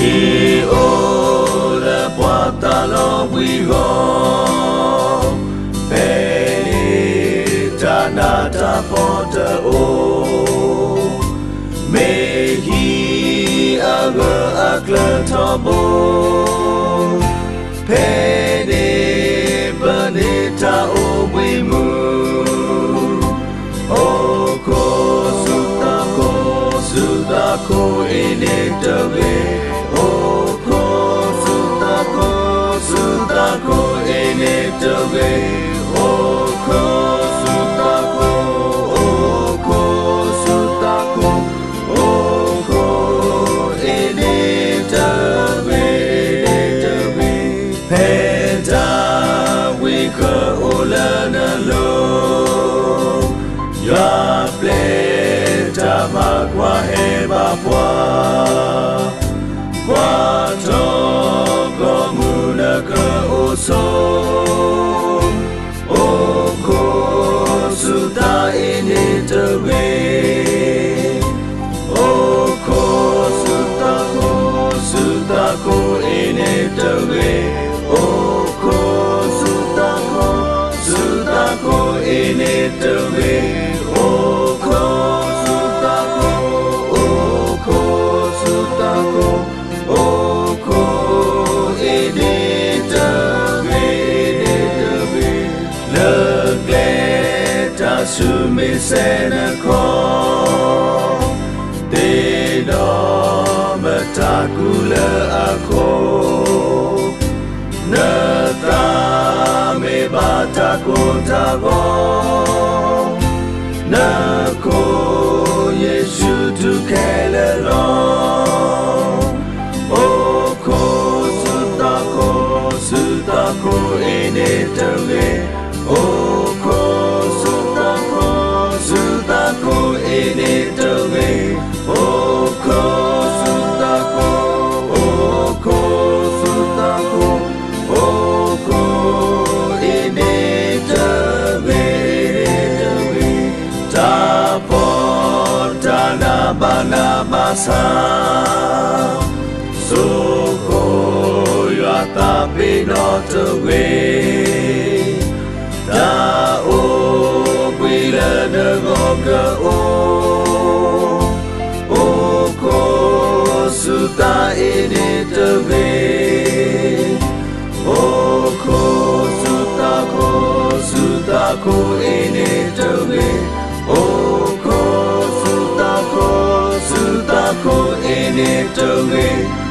E o pota o oh, Mehi aga akla tobo Peni panita o wimu O ko sutako sutako initabe miss and takula ako Natame batako tago Nako Yesu tu kelelo Oko sutako sutako initawe Oko basa Soko ya tapi not away Da o kwila de goga o suta ini tewe O ko suta in away